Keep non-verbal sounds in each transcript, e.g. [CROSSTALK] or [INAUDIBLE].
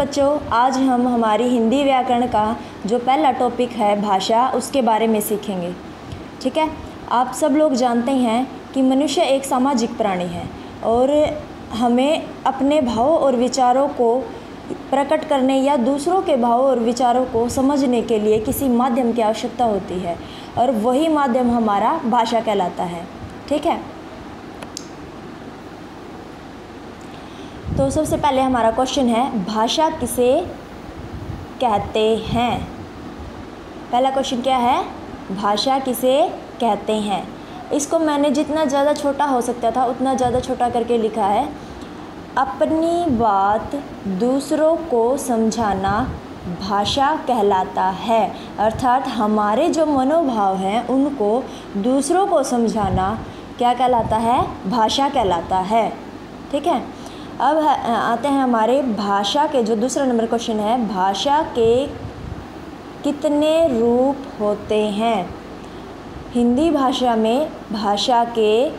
बच्चों, आज हम हमारी हिंदी व्याकरण का जो पहला टॉपिक है भाषा, उसके बारे में सीखेंगे। ठीक है? आप सब लोग जानते हैं कि मनुष्य एक सामाजिक प्राणी है और हमें अपने भावों और विचारों को प्रकट करने या दूसरों के भावों और विचारों को समझने के लिए किसी माध्यम की आवश्यकता होती है और वही माध्यम हमारा भाषा कहलाता है। ठीक है? तो सबसे पहले हमारा क्वेश्चन है, भाषा किसे कहते हैं? पहला क्वेश्चन क्या है? भाषा किसे कहते हैं? इसको मैंने जितना ज़्यादा छोटा हो सकता था, उतना ज़्यादा छोटा करके लिखा है। अपनी बात दूसरों को समझाना भाषा कहलाता है। अर्थात हमारे जो मनोभाव हैं, उनको दूसरों को समझाना क्या कहलाता है? भाषा कहलाता है। ठीक है? अब आते हैं हमारे भाषा के जो दूसरा नंबर क्वेश्चन है, भाषा के कितने रूप होते हैं? हिंदी भाषा में भाषा के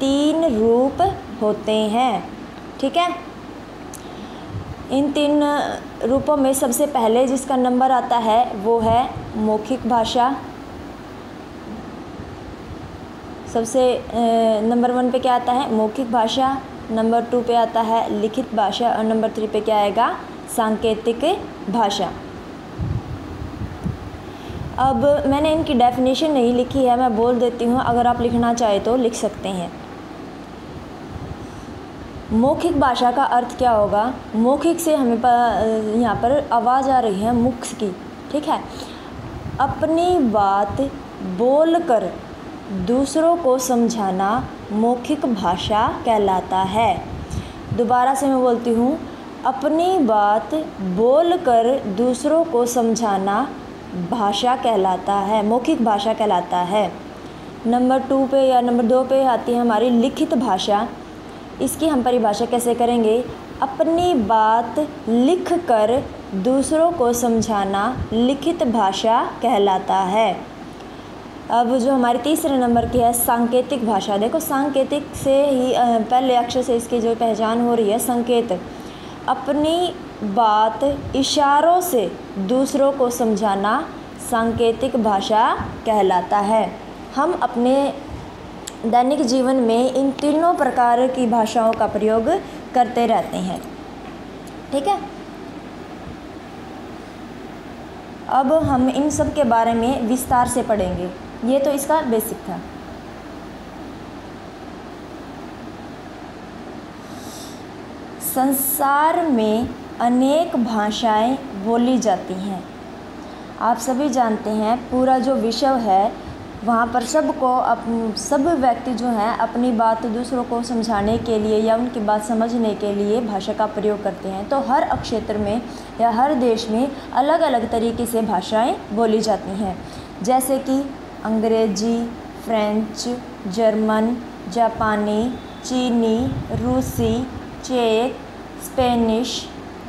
तीन रूप होते हैं, ठीक है? इन तीन रूपों में सबसे पहले जिसका नंबर आता है, वो है मौखिक भाषा। सबसे नंबर वन पे क्या आता है? मौखिक भाषा। नंबर टू पे आता है लिखित भाषा और नंबर थ्री पे क्या आएगा? सांकेतिक भाषा। अब मैंने इनकी डेफिनेशन नहीं लिखी है, मैं बोल देती हूँ, अगर आप लिखना चाहे तो लिख सकते हैं। मौखिक भाषा का अर्थ क्या होगा? मौखिक से हमें पर यहाँ पर आवाज़ आ रही है मुख की, ठीक है? अपनी बात बोलकर दूसरों को समझाना मौखिक भाषा कहलाता है। दोबारा से मैं बोलती हूँ, अपनी बात बोलकर दूसरों को समझाना भाषा कहलाता है, मौखिक भाषा कहलाता है। नंबर टू पे या नंबर दो पे आती है हमारी लिखित भाषा। इसकी हम परिभाषा कैसे करेंगे? अपनी बात लिख कर दूसरों को समझाना लिखित भाषा कहलाता है। अब जो हमारे तीसरे नंबर की है, सांकेतिक भाषा। देखो, सांकेतिक से ही पहले अक्षर से इसकी जो पहचान हो रही है, संकेत। अपनी बात इशारों से दूसरों को समझाना सांकेतिक भाषा कहलाता है। हम अपने दैनिक जीवन में इन तीनों प्रकार की भाषाओं का प्रयोग करते रहते हैं। ठीक है? अब हम इन सब के बारे में विस्तार से पढ़ेंगे। ये तो इसका बेसिक था। संसार में अनेक भाषाएँ बोली जाती हैं। आप सभी जानते हैं, पूरा जो विश्व है, वहाँ पर सबको अप, सब व्यक्ति जो हैं, अपनी बात दूसरों को समझाने के लिए या उनकी बात समझने के लिए भाषा का प्रयोग करते हैं। तो हर क्षेत्र में या हर देश में अलग अलग तरीके से भाषाएँ बोली जाती हैं। जैसे कि अंग्रेज़ी, फ्रेंच, जर्मन, जापानी, चीनी, रूसी, चेक, स्पेनिश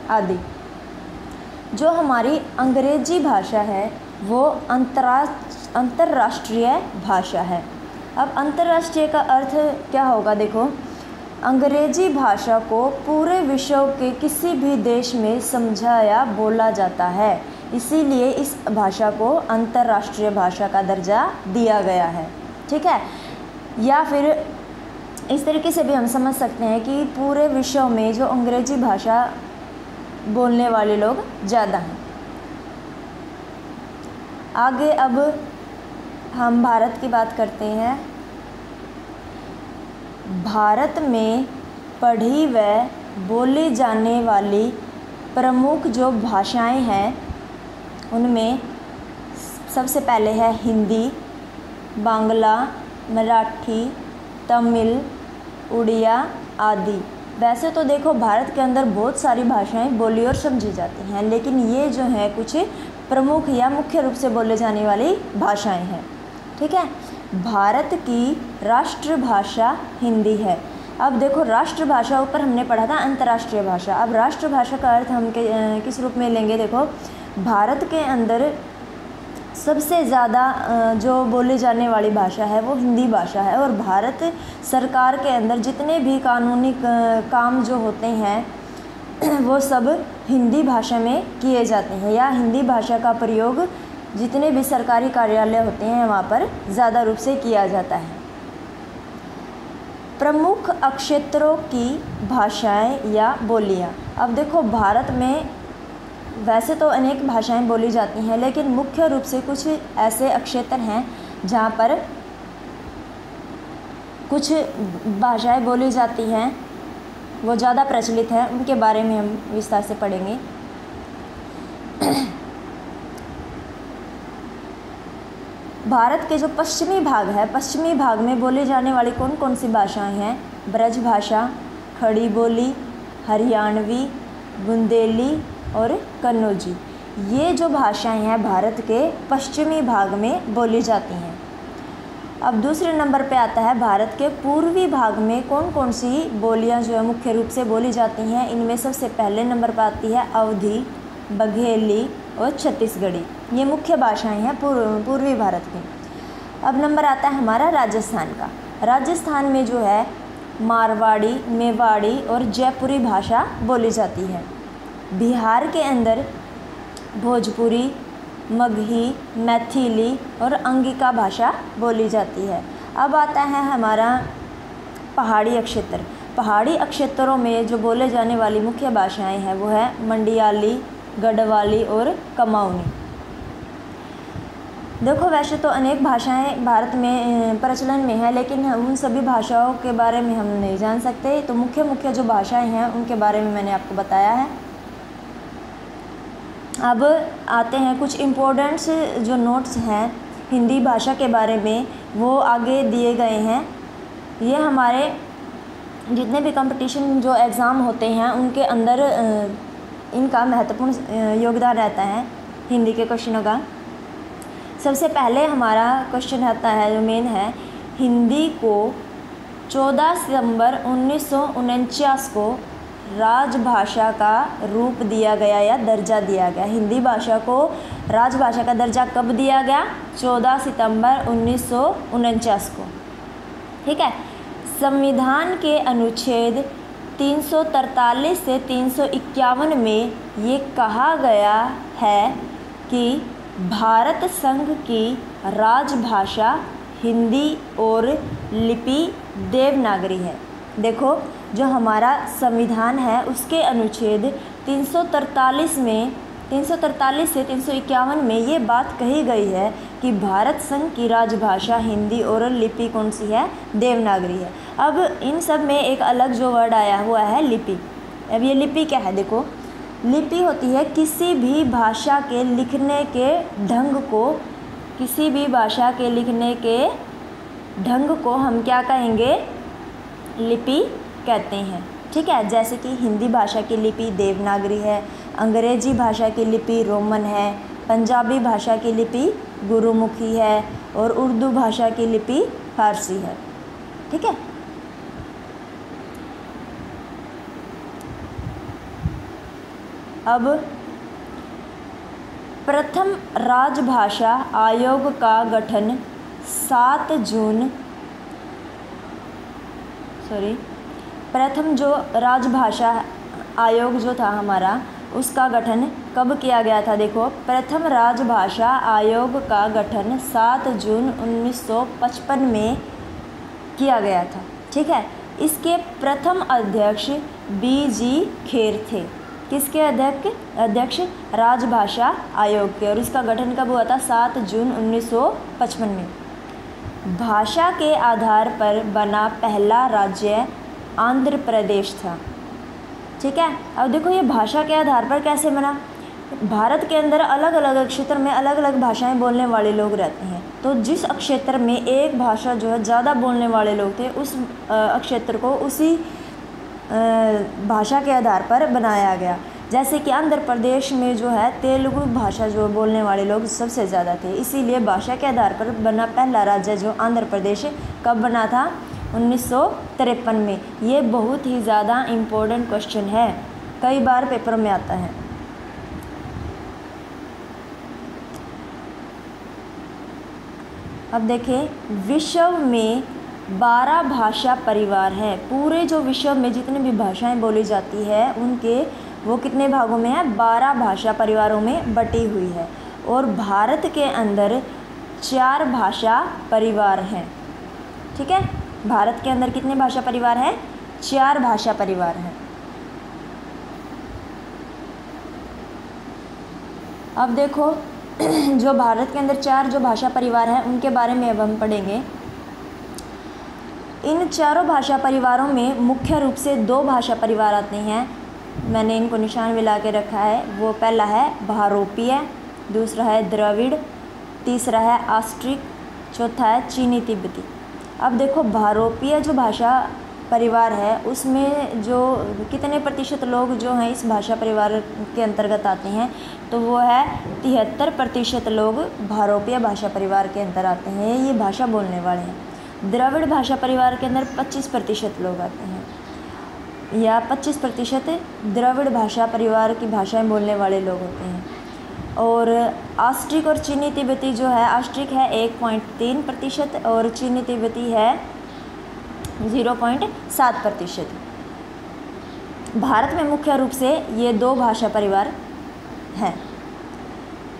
आदि। जो हमारी अंग्रेज़ी भाषा है, वो अंतरा अंतर्राष्ट्रीय भाषा है। अब अंतर्राष्ट्रीय का अर्थ क्या होगा देखो? अंग्रेज़ी भाषा को पूरे विश्व के किसी भी देश में समझा या बोला जाता है। इसीलिए इस भाषा को अंतर्राष्ट्रीय भाषा का दर्जा दिया गया है। ठीक है? या फिर इस तरीके से भी हम समझ सकते हैं कि पूरे विश्व में जो अंग्रेज़ी भाषा बोलने वाले लोग ज़्यादा हैं। आगे अब हम भारत की बात करते हैं। भारत में पढ़ी व बोली जाने वाली प्रमुख जो भाषाएँ हैं उनमें सबसे पहले है हिंदी बांग्ला मराठी तमिल उड़िया आदि। वैसे तो देखो भारत के अंदर बहुत सारी भाषाएँ बोली और समझी जाती हैं लेकिन ये जो है कुछ प्रमुख या मुख्य रूप से बोले जाने वाली भाषाएँ हैं। ठीक है? भारत की राष्ट्रभाषा हिंदी है। अब देखो राष्ट्रभाषा ऊपर हमने पढ़ा था अंतर्राष्ट्रीय भाषा। अब राष्ट्रभाषा का अर्थ हम के, किस रूप में लेंगे? देखो भारत के अंदर सबसे ज़्यादा जो बोली जाने वाली भाषा है, वो हिंदी भाषा है। और भारत सरकार के अंदर जितने भी कानूनी काम जो होते हैं, [CLEARS THROAT] वो सब हिंदी भाषा में किए जाते हैं। या हिंदी भाषा का प्रयोग जितने भी सरकारी कार्यालय होते हैं, वहाँ पर ज़्यादा रूप से किया जाता है। प्रमुख अक्षेत्रों की भाषाएँ या बोलियाँ। अब देखो, भारत में वैसे तो अनेक भाषाएँ बोली जाती हैं, लेकिन मुख्य रूप से कुछ ऐसे अक्षेत्र हैं जहाँ पर कुछ भाषाएँ बोली जाती हैं। वो ज़्यादा प्रचलित हैं, उनके बारे में हम विस्तार से पढ़ेंगे। भारत के जो पश्चिमी भाग है, पश्चिमी भाग में बोली जाने वाली कौन कौन सी भाषाएँ हैं? ब्रज भाषा, खड़ी बोली, हरियाणवी, बुंदेली और कन्नौजी ये जो भाषाएँ हैं भारत के पश्चिमी भाग में बोली जाती हैं। अब दूसरे नंबर पे आता है, भारत के पूर्वी भाग में कौन कौन सी बोलियाँ जो है मुख्य रूप से बोली जाती हैं? इनमें सबसे पहले नंबर पर आती है अवधी, बघेली और छत्तीसगढ़ी। ये मुख्य भाषाएँ हैं पूर्व, पूर्वी भारत की। अब नंबर आता है हमारा राजस्थान का। राजस्थान में जो है मारवाड़ी, मेवाड़ी और जयपुरी भाषा बोली जाती है। बिहार के अंदर भोजपुरी, मगही, मैथिली और अंगिका भाषा बोली जाती है। अब आता है हमारा पहाड़ी क्षेत्र पहाड़ी क्षेत्रों में जो बोले जाने वाली मुख्य भाषाएँ हैं, वो है मंडियाली, गढ़वाली और कमाऊनी। देखो, वैसे तो अनेक भाषाएँ भारत में प्रचलन में है, लेकिन उन सभी भाषाओं के बारे में हम नहीं जान सकते। तो मुख्य मुख्य जो भाषाएँ हैं, उनके बारे में मैंने आपको बताया है। अब आते हैं कुछ इम्पोर्टेंट्स जो नोट्स हैं हिंदी भाषा के बारे में, वो आगे दिए गए हैं। ये हमारे जितने भी कंपटीशन जो एग्ज़ाम होते हैं, उनके अंदर इनका महत्वपूर्ण योगदान रहता है हिंदी के क्वेश्चनों का। सबसे पहले हमारा क्वेश्चन रहता है, जो मेन है, हिंदी को 14 सितंबर उन्नीस सौ उनचास को राजभाषा का रूप दिया गया या दर्जा दिया गया? हिंदी भाषा को राजभाषा का दर्जा कब दिया गया? 14 सितंबर उन्नीस सौ उनचास को। ठीक है? संविधान के अनुच्छेद 343 से तीन सौ इक्यावन में ये कहा गया है कि भारत संघ की राजभाषा हिंदी और लिपि देवनागरी है। देखो, जो हमारा संविधान है, उसके अनुच्छेद 343 में 343 से तीन सौ इक्यावन में ये बात कही गई है कि भारत संघ की राजभाषा हिंदी और लिपि कौन सी है? देवनागरी है। अब इन सब में एक अलग जो वर्ड आया हुआ है, लिपि। अब ये लिपि क्या है? देखो, लिपि होती है किसी भी भाषा के लिखने के ढंग को, किसी भी भाषा के लिखने के ढंग को हम क्या कहेंगे? लिपि कहते हैं। ठीक है? जैसे कि हिंदी भाषा की लिपि देवनागरी है, अंग्रेज़ी भाषा की लिपि रोमन है, पंजाबी भाषा की लिपि गुरुमुखी है और उर्दू भाषा की लिपि फारसी है। ठीक है? अब प्रथम राजभाषा आयोग का गठन सात जून सॉरी प्रथम जो राजभाषा आयोग जो था हमारा, उसका गठन कब किया गया था देखो। प्रथम राजभाषा आयोग का गठन 7 जून 1955 में किया गया था, ठीक है? इसके प्रथम अध्यक्ष बी जी खेर थे। किसके अध्यक्ष? अध्यक्ष राजभाषा आयोग के, और इसका गठन कब हुआ था? 7 जून 1955 में। भाषा के आधार पर बना पहला राज्य आंध्र प्रदेश था। ठीक है? अब देखो ये भाषा के आधार पर कैसे बना। भारत के अंदर अलग अलग क्षेत्र में अलग अलग भाषाएँ बोलने वाले लोग रहते हैं। तो जिस क्षेत्र में एक भाषा जो है, ज़्यादा बोलने वाले लोग थे, उस क्षेत्र को उसी भाषा के आधार पर बनाया गया। जैसे कि आंध्र प्रदेश में जो है तेलुगु भाषा जो बोलने वाले लोग सबसे ज़्यादा थे। इसीलिए भाषा के आधार पर बना पहला राज्य जो आंध्र प्रदेश कब बना था? उन्नीस सौ तिरपन में। ये बहुत ही ज़्यादा इम्पोर्टेंट क्वेश्चन है। कई बार पेपर में आता है। अब देखें, विश्व में बारह भाषा परिवार हैं। पूरे जो विश्व में जितनी भी भाषाएँ बोली जाती है, उनके वो कितने भागों में है? बारह भाषा परिवारों में बटी हुई है और भारत के अंदर चार भाषा परिवार हैं। ठीक है? भारत के अंदर कितने भाषा परिवार हैं? चार भाषा परिवार हैं। अब देखो, [CLEARS THROAT] जो भारत के अंदर चार जो भाषा परिवार हैं, उनके बारे में अब हम पढ़ेंगे। इन चारों भाषा परिवारों में मुख्य रूप से दो भाषा परिवार आते हैं। मैंने इनको निशान मिला के रखा है। वो पहला है भारोपीय दूसरा है द्रविड़, तीसरा है आस्ट्रिक, चौथा है चीनी तिब्बती। अब देखो भारोपीय जो भाषा परिवार है, उसमें जो कितने प्रतिशत लोग जो हैं इस भाषा परिवार के अंतर्गत आते हैं तो वो है तिहत्तर प्रतिशत लोग भारोपीय भाषा परिवार के अंतर आते हैं, ये भाषा बोलने वाले हैं। द्रविड़ भाषा परिवार के अंदर 25 प्रतिशत लोग आते हैं। या 25 प्रतिशत द्रविड़ भाषा परिवार की भाषाएँ बोलने वाले लोग होते हैं। और आस्ट्रिक और चीनी तिब्बती जो है, आस्ट्रिक है एक पॉइंट तीन प्रतिशत और चीनी तिब्बती है ज़ीरो पॉइंट सात प्रतिशत। भारत में मुख्य रूप से ये दो भाषा परिवार हैं।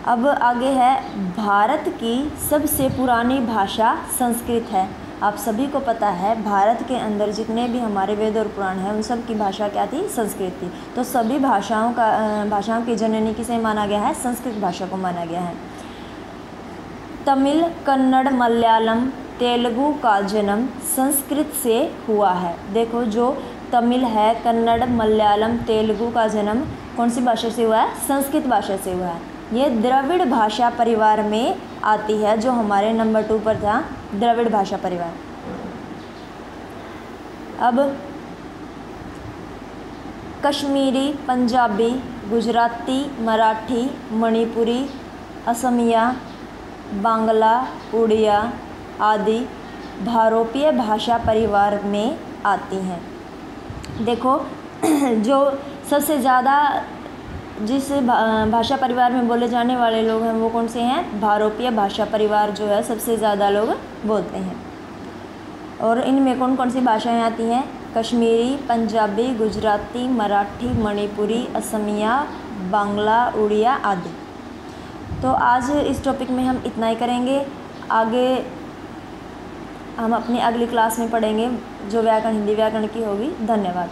अब आगे है, भारत की सबसे पुरानी भाषा संस्कृत है। आप सभी को पता है, भारत के अंदर जितने भी हमारे वेद और पुराण हैं, उन सब की भाषा क्या थी? संस्कृत थी। तो सभी भाषाओं का भाषाओं की जननी किसे माना गया है? संस्कृत भाषा को माना गया है। तमिल, कन्नड़, मलयालम, तेलुगु का जन्म संस्कृत से हुआ है। देखो जो तमिल है, कन्नड़, मलयालम, तेलुगु का जन्म कौन सी भाषा से हुआ है? संस्कृत भाषा से हुआ है। ये द्रविड़ भाषा परिवार में आती है, जो हमारे नंबर टू पर था, द्रविड़ भाषा परिवार। अब कश्मीरी, पंजाबी, गुजराती, मराठी, मणिपुरी, असमिया, बांग्ला, उड़िया आदि भारोपीय भाषा परिवार में आती हैं। देखो, [CLEARS THROAT] जो सबसे ज़्यादा जिस भाषा परिवार में बोले जाने वाले लोग हैं, वो कौन से हैं? भारोपीय भाषा परिवार जो है, सबसे ज़्यादा लोग बोलते हैं। और इनमें कौन कौन सी भाषाएँ आती हैं? कश्मीरी, पंजाबी, गुजराती, मराठी, मणिपुरी, असमिया, बांग्ला, उड़िया आदि। तो आज इस टॉपिक में हम इतना ही करेंगे। आगे हम अपनी अगली क्लास में पढ़ेंगे, जो व्याकरण, हिंदी व्याकरण की होगी। धन्यवाद।